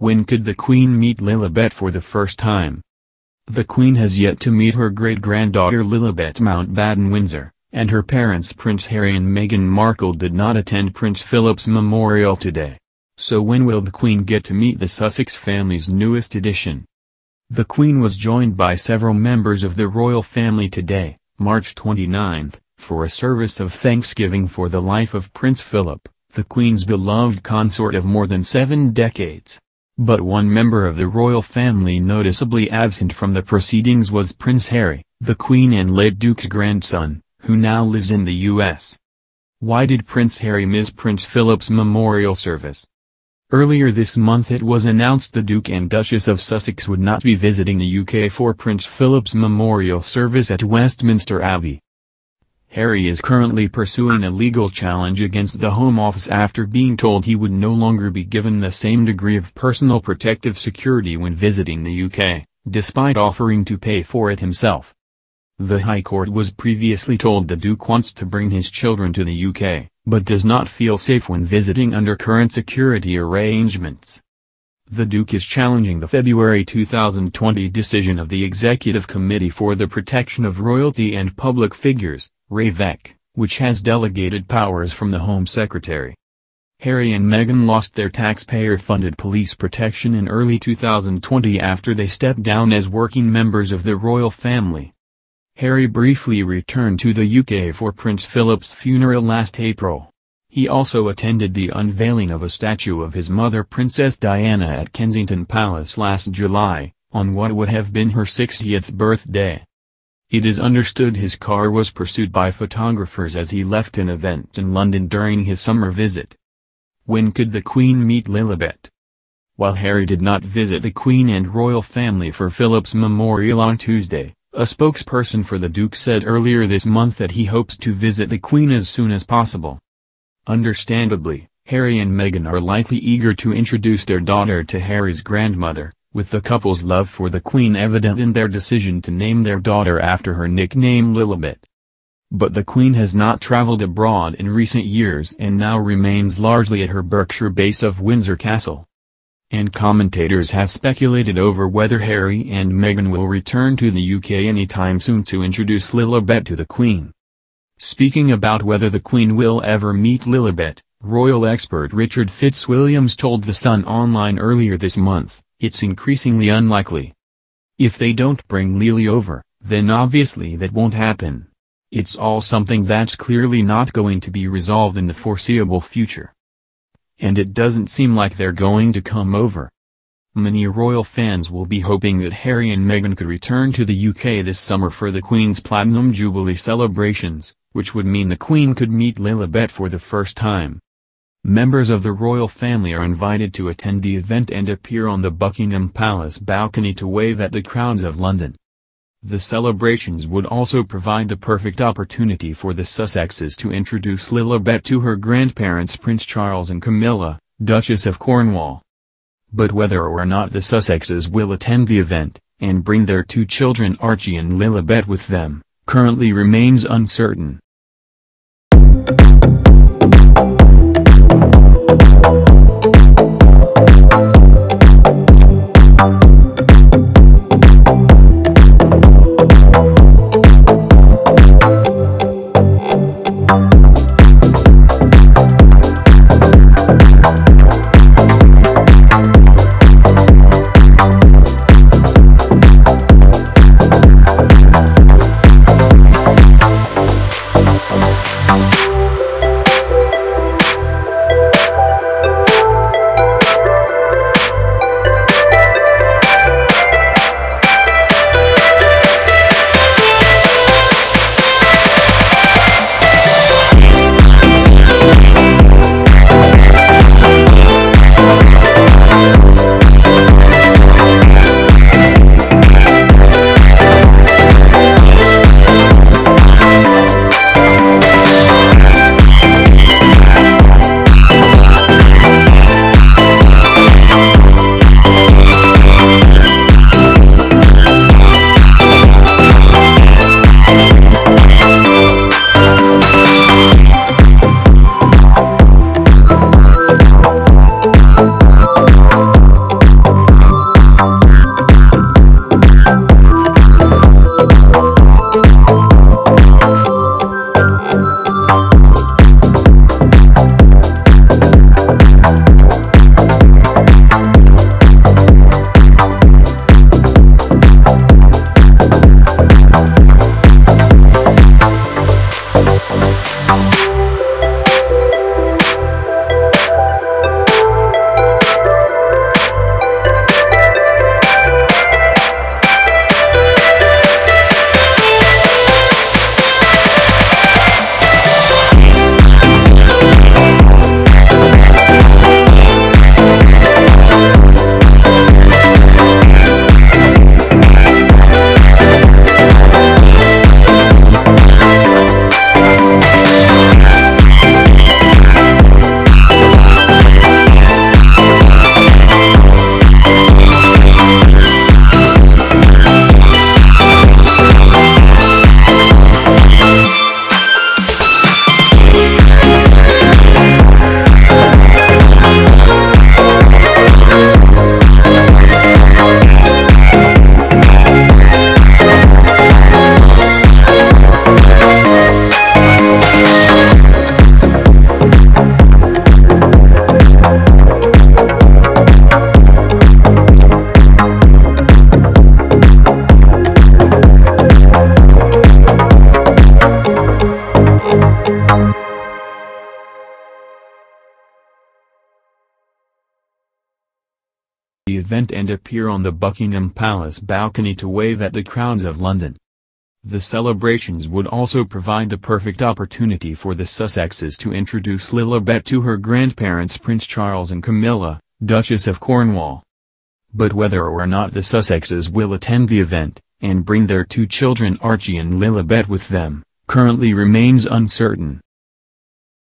When could the Queen meet Lilibet for the first time? The Queen has yet to meet her great-granddaughter Lilibet Mountbatten-Windsor, and her parents Prince Harry and Meghan Markle did not attend Prince Philip's memorial today. So when will the Queen get to meet the Sussex family's newest addition? The Queen was joined by several members of the royal family today, March 29, for a service of thanksgiving for the life of Prince Philip, the Queen's beloved consort of more than seven decades. But one member of the royal family noticeably absent from the proceedings was Prince Harry, the Queen and late Duke's grandson, who now lives in the U.S. Why did Prince Harry miss Prince Philip's memorial service? Earlier this month it was announced the Duke and Duchess of Sussex would not be visiting the UK for Prince Philip's memorial service at Westminster Abbey. Harry is currently pursuing a legal challenge against the Home Office after being told he would no longer be given the same degree of personal protective security when visiting the UK, despite offering to pay for it himself. The High Court was previously told the Duke wants to bring his children to the UK, but does not feel safe when visiting under current security arrangements. The Duke is challenging the February 2020 decision of the Executive Committee for the Protection of Royalty and Public Figures, RAVEC, which has delegated powers from the Home Secretary. Harry and Meghan lost their taxpayer-funded police protection in early 2020 after they stepped down as working members of the royal family. Harry briefly returned to the UK for Prince Philip's funeral last April. He also attended the unveiling of a statue of his mother Princess Diana at Kensington Palace last July, on what would have been her 60th birthday. It is understood his car was pursued by photographers as he left an event in London during his summer visit. When could the Queen meet Lilibet? While Harry did not visit the Queen and royal family for Philip's memorial on Tuesday, a spokesperson for the Duke said earlier this month that he hopes to visit the Queen as soon as possible. Understandably, Harry and Meghan are likely eager to introduce their daughter to Harry's grandmother, with the couple's love for the Queen evident in their decision to name their daughter after her nickname Lilibet. But the Queen has not traveled abroad in recent years and now remains largely at her Berkshire base of Windsor Castle and commentators have speculated over whether Harry and Meghan will return to the UK anytime soon to introduce Lilibet to the Queen. Speaking about whether the Queen will ever meet Lilibet, royal expert Richard Fitzwilliams told The Sun Online earlier this month, it's increasingly unlikely. If they don't bring Lily over, then obviously that won't happen. It's all something that's clearly not going to be resolved in the foreseeable future and it doesn't seem like they're going to come over. Many royal fans will be hoping that Harry and Meghan could return to the UK this summer for the Queen's Platinum Jubilee celebrations, which would mean the Queen could meet Lilibet for the first time. Members of the royal family are invited to attend the event and appear on the Buckingham Palace balcony to wave at the crowds of London. The celebrations would also provide the perfect opportunity for the Sussexes to introduce Lilibet to her grandparents Prince Charles and Camilla, Duchess of Cornwall. But whether or not the Sussexes will attend the event, and bring their two children Archie and Lilibet with them, currently remains uncertain. Event and appear on the Buckingham Palace balcony to wave at the crowds of London. The celebrations would also provide the perfect opportunity for the Sussexes to introduce Lilibet to her grandparents Prince Charles and Camilla, Duchess of Cornwall. But whether or not the Sussexes will attend the event, and bring their two children Archie and Lilibet with them, currently remains uncertain.